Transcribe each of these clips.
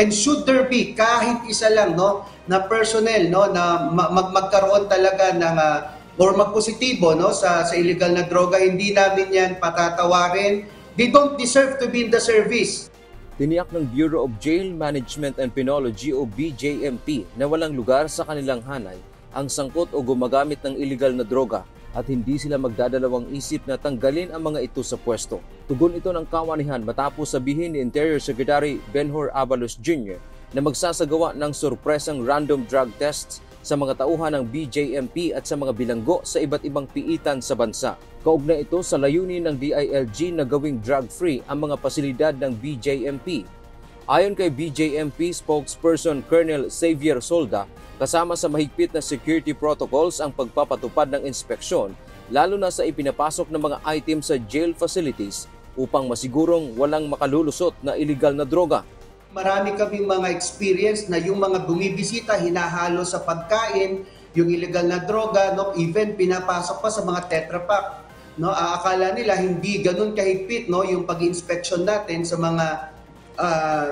And should there be kahit isa lang no na personnel no na mag magkaroon talaga ng uh, or magpositibo no sa sa illegal na droga, hindi namin 'yan patatawarin. They don't deserve to be in the service. Tiniyak ng Bureau of Jail Management and Penology o BJMP na walang lugar sa kanilang hanay ang sangkot o gumagamit ng illegal na droga at hindi sila magdadalawang isip na tanggalin ang mga ito sa pwesto. Tugon ito ng kawanihan matapos sabihin ni Interior Secretary Benhor Avalos Jr. na magsasagawa ng sorpresang random drug tests sa mga tauhan ng BJMP at sa mga bilanggo sa iba't ibang piitan sa bansa. Kaugnay ito sa layunin ng DILG na gawing drug-free ang mga pasilidad ng BJMP. Ayon kay BJMP spokesperson Colonel Xavier Solda, kasama sa mahigpit na security protocols ang pagpapatupad ng inspeksyon lalo na sa ipinapasok ng mga item sa jail facilities upang masigurong walang makalulusot na illegal na droga. Marami kaming mga experience na yung mga bumibisita hinahalo sa pagkain, yung illegal na droga, no, even pinapasok pa sa mga Tetra Pak. No, aakala nila hindi ganun kahigpit no yung pag-inspection natin sa mga uh,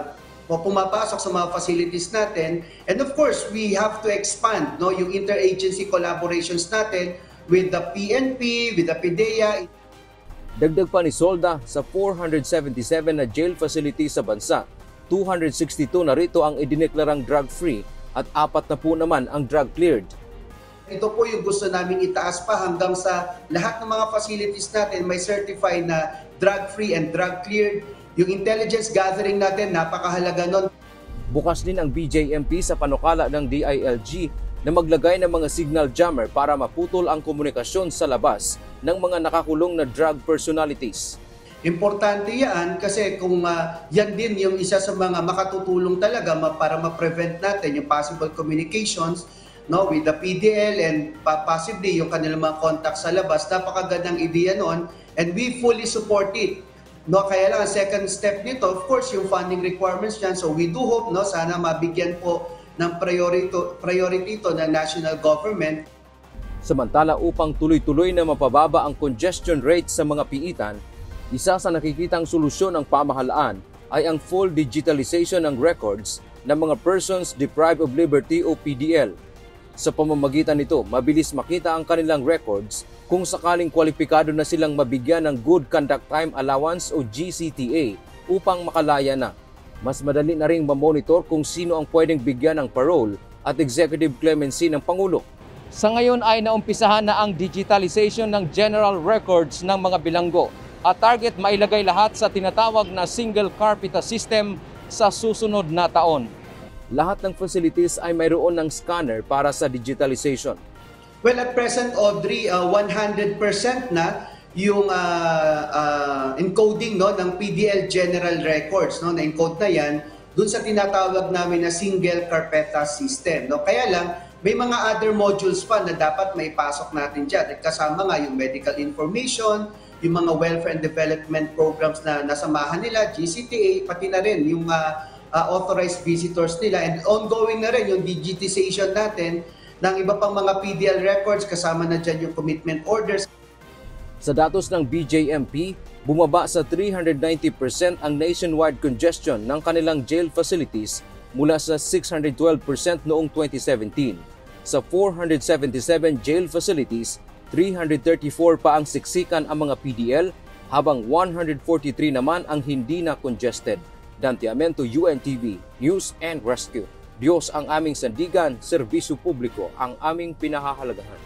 pumapasok sa mga facilities natin. And of course, we have to expand no, yung interagency collaborations natin with the PNP, with the PIDEA. Dagdag pa ni Solda sa 477 na jail facilities sa bansa, 262 na rito ang idineklarang drug-free at apat na po naman ang drug-cleared. Ito po yung gusto namin itaas pa hanggang sa lahat ng mga facilities natin may certified na drug-free and drug-cleared yung intelligence gathering natin, napakahalaga nun. Bukas din ang BJMP sa panukala ng DILG na maglagay ng mga signal jammer para maputol ang komunikasyon sa labas ng mga nakakulong na drug personalities. Importante yan kasi kung uh, yan din yung isa sa mga makatutulong talaga para ma-prevent natin yung possible communications no, with the PDL and possibly yung kanilang mga contacts sa labas. Napakagandang ideya noon and we fully support it. No, kaya lang ang second step nito, of course, yung funding requirements niyan. So we do hope, no, sana mabigyan po ng priority, priority ito ng national government. Samantala upang tuloy-tuloy na mapababa ang congestion rate sa mga piitan, isa sa nakikitang solusyon ng pamahalaan ay ang full digitalization ng records ng mga persons deprived of liberty o PDL. Sa pamamagitan nito, mabilis makita ang kanilang records kung sakaling kwalipikado na silang mabigyan ng Good Conduct Time Allowance o GCTA upang makalaya na. Mas madali na ring mamonitor kung sino ang pwedeng bigyan ng parole at executive clemency ng Pangulo. Sa ngayon ay naumpisahan na ang digitalization ng general records ng mga bilanggo at target mailagay lahat sa tinatawag na single carpeta system sa susunod na taon lahat ng facilities ay mayroon ng scanner para sa digitalization. Well, at present, Audrey, uh, 100% na yung uh, uh, encoding no, ng PDL General Records. No, na-encode na yan dun sa tinatawag namin na single carpeta system. No? Kaya lang, may mga other modules pa na dapat maipasok natin dyan. At kasama nga yung medical information, yung mga welfare and development programs na nasamahan nila, GCTA, pati na rin yung uh, uh, authorized visitors nila. And ongoing na rin yung digitization natin ng iba pang mga PDL records, kasama na dyan yung commitment orders. Sa datos ng BJMP, bumaba sa 390% ang nationwide congestion ng kanilang jail facilities mula sa 612% noong 2017. Sa 477 jail facilities, 334 pa ang siksikan ang mga PDL habang 143 naman ang hindi na congested. Dantiamento UNTV News and Rescue. Diyos ang aming sandigan, serbisyo publiko ang aming pinahahalagahan.